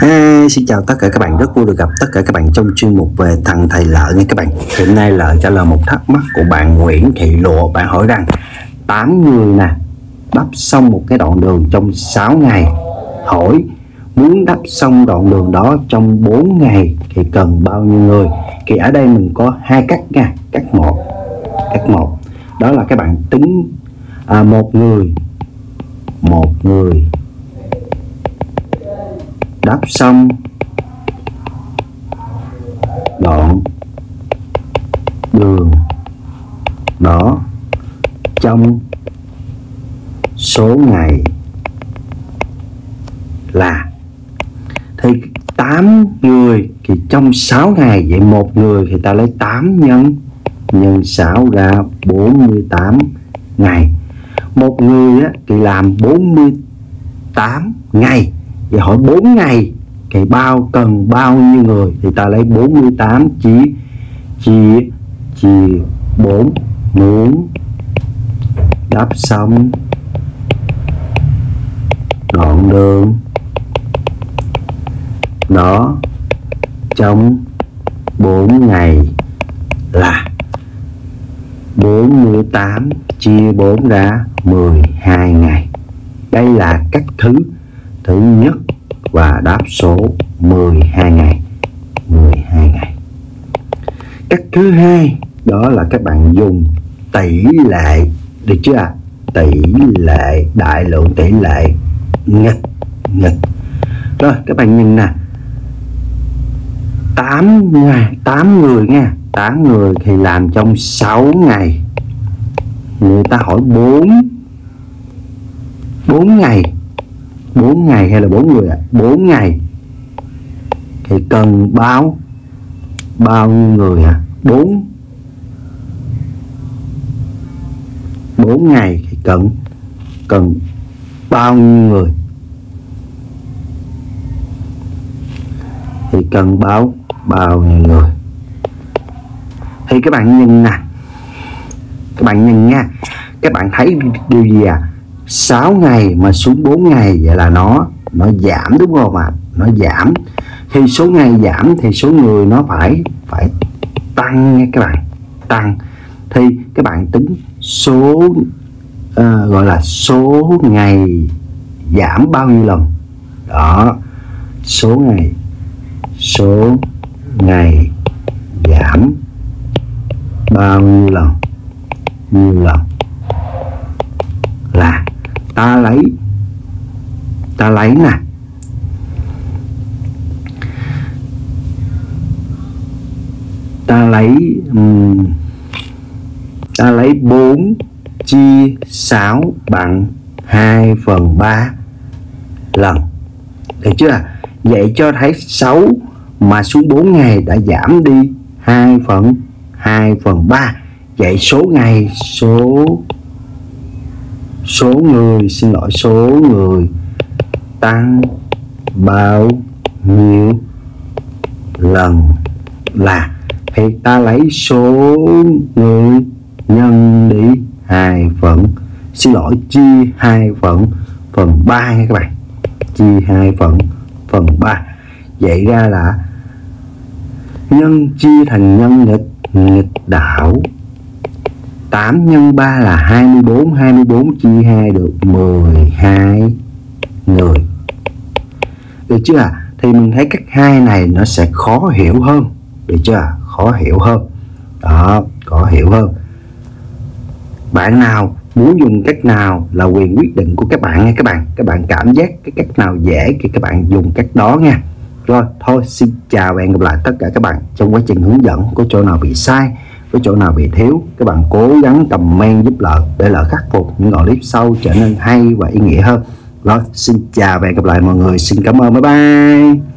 Hey, xin chào tất cả các bạn rất vui được gặp tất cả các bạn trong chuyên mục về thằng thầy lợi nha các bạn. Hiện nay lợi trả lời một thắc mắc của bạn Nguyễn Thị Lụa. Bạn hỏi rằng 8 người nè đắp xong một cái đoạn đường trong 6 ngày. Hỏi muốn đắp xong đoạn đường đó trong 4 ngày thì cần bao nhiêu người? Thì ở đây mình có hai cách nha cách một. Cách một đó là các bạn tính à, một người một người đắp xong. Đoạn đường. Đó trong số ngày là thì 8 người thì trong 6 ngày vậy một người thì ta lấy 8 nhân nhân 6 ra 48 ngày. Một người á, thì làm 48 ngày vậy hỏi 4 ngày, thì bao cần bao nhiêu người? Thì ta lấy 48 chỉ chia chia 4 muốn, đáp xong. Đoạn đường. Đó, trong 4 ngày là 48 chia 4 ra 12 ngày. Đây là cách thứ thứ nhất và đáp số 12 ngày. 12 ngày. Cách thứ hai, đó là các bạn dùng tỷ lệ, được chưa ạ? Tỷ lệ, đại lượng tỷ lệ, nghịch nghịch. Rồi, các bạn nhìn nè. 8 ngày 8 người nha 8 người thì làm trong 6 ngày. Người ta hỏi 4 4 ngày. 4 ngày hay là 4 người ạ à? 4 ngày. Thì cần báo bao nhiêu người ạ à? 4 4 ngày thì cần cần bao nhiêu người. Thì cần báo bao nhiêu người. Thì các bạn nhìn nè. Các bạn nhìn nha. Các bạn thấy điều gì à? 6 ngày mà xuống 4 ngày vậy là nó nó giảm đúng không ạ? Nó giảm. Khi số ngày giảm thì số người nó phải phải tăng nha các bạn tăng. Thì các bạn tính số uh, gọi là số ngày giảm bao nhiêu lần? Đó số ngày số ngày giảm bao nhiêu lần? Nhiêu lần ta lấy. Ta lấy nè. Ta lấy um, ta lấy 4 chia 6 bằng 2 phần 3 lần. Được chưa? Vậy cho thấy 6 mà xuống 4 ngày đã giảm đi 2 phần 2 phần 3 vậy số ngày số số người, xin lỗi, số người. Tăng, bao, nhiêu lần là. Thì ta lấy số người nhân đi hai phần. Xin lỗi, chia hai phần. Phần ba nha các bạn. Chia hai phần phần ba. Vậy ra là nhân chia thành nhân nghịch nghịch đảo 8 nhân 3 là 24 24 chia 2 được 12 người được chưa ạ? Thì mình thấy cách hai này nó sẽ khó hiểu hơn. Được chưa khó hiểu hơn. Đó, khó hiểu hơn. Bạn nào muốn dùng cách nào là quyền quyết định của các bạn nha các bạn. Các bạn cảm giác cái cách nào dễ thì các bạn dùng cách đó nha. Rồi, thôi, xin chào và hẹn gặp lại tất cả các bạn trong quá trình hướng dẫn có chỗ nào bị sai với chỗ nào bị thiếu, các bạn cố gắng comment giúp lợi để lợi khắc phục những đoạn clip sau trở nên hay và ý nghĩa hơn. Rồi xin chào và hẹn gặp lại mọi người. Xin cảm ơn. Bye bye.